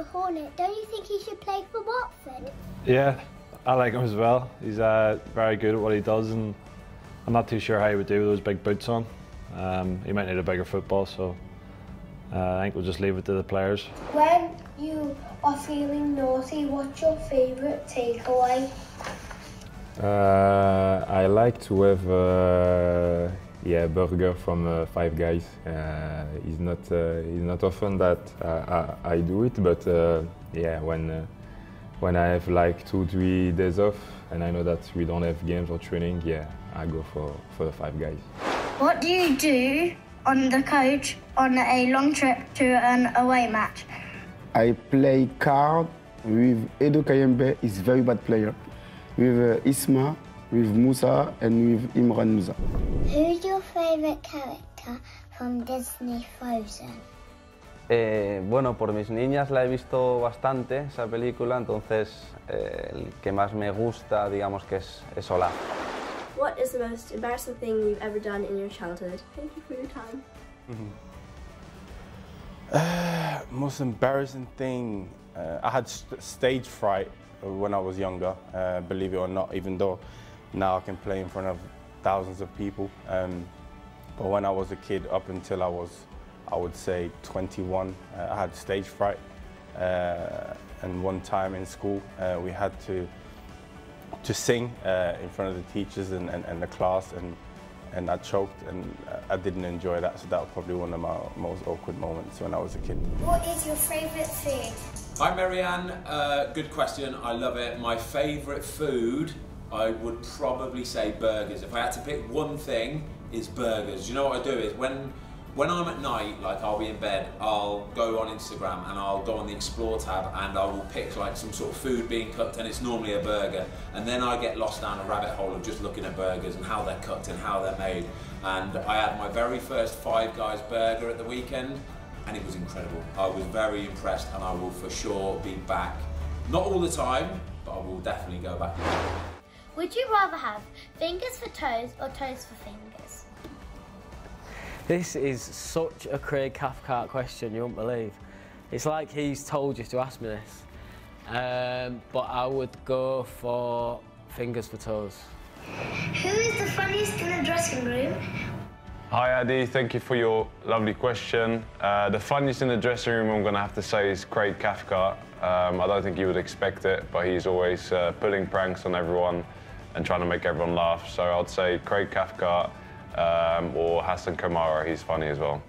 a Hornet, don't you think he should play for Watford? Yeah, I like him as well. He's uh, very good at what he does, and I'm not too sure how he would do with those big boots on. Um, he might need a bigger football, so uh, I think we'll just leave it to the players. When you are feeling naughty, what's your favourite takeaway? Uh, I like to have uh, yeah burger from uh, Five Guys. Uh, it's not uh, it's not often that I, I, I do it, but uh, yeah when uh, when I have like two three days off and I know that we don't have games or training, yeah I go for for the Five Guys. What do you do on the coach on a long trip to an away match? I play card with Edo Kayembe, he's a very bad player. With uh, Isma, with Musa, and with Imran Louza. Who's your favourite character from Disney Frozen? Eh, bueno, por mis niñas la he visto bastante, esa película, entonces eh, el que más me gusta, digamos que es, es Olaf. What is the most embarrassing thing you've ever done in your childhood? Thank you for your time. Uh, most embarrassing thing, uh, I had st- stage fright when I was younger, uh, believe it or not, even though now I can play in front of thousands of people. Um, but when I was a kid, up until I was, I would say 21, uh, I had stage fright. Uh, and one time in school, uh, we had to to sing uh, in front of the teachers and, and, and the class, and and I choked, and I didn't enjoy that. So that was probably one of my most awkward moments when I was a kid. What is your favourite food? Hi Marianne, uh, good question. I love it. My favourite food, I would probably say burgers. If I had to pick one thing, is burgers. You know what I do is when when I'm at night, like I'll be in bed, I'll go on Instagram and I'll go on the explore tab and I will pick like some sort of food being cooked and it's normally a burger. And then I get lost down a rabbit hole of just looking at burgers and how they're cooked and how they're made. And I had my very first Five Guys burger at the weekend and it was incredible. I was very impressed and I will for sure be back. Not all the time, but I will definitely go back. Would you rather have fingers for toes or toes for fingers? This is such a Craig Cathcart question, you won't believe. It's like he's told you to ask me this. Um, but I would go for fingers for toes. Who is the funniest in the dressing room? Hi Addy, thank you for your lovely question. Uh, the funniest in the dressing room, I'm going to have to say, is Craig Cathcart. Um, I don't think you would expect it, but he's always uh, pulling pranks on everyone and trying to make everyone laugh. So I'd say Craig Cathcart um, or Hassane Kamara, he's funny as well.